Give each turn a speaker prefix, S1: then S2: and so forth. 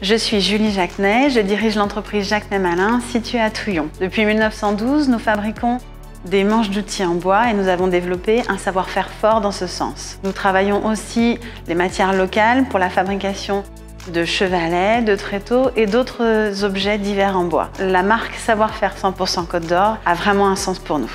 S1: Je suis Julie Jacquenet, je dirige l'entreprise Jacquenet Malin située à Touillon. Depuis 1912, nous fabriquons des manches d'outils en bois et nous avons développé un savoir-faire fort dans ce sens. Nous travaillons aussi les matières locales pour la fabrication de chevalets, de tréteaux et d'autres objets divers en bois. La marque Savoir-faire 100% Côte d'Or a vraiment un sens pour nous.